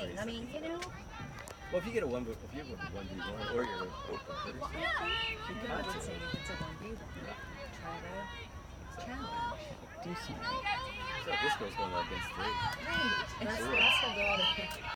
thing. I mean, you know. Well, if you get a one, if you have a one v one, or you're open, I would say if it's a one v one, try to challenge. Do something. so this girl's going against three. Right. That's, that's the goal.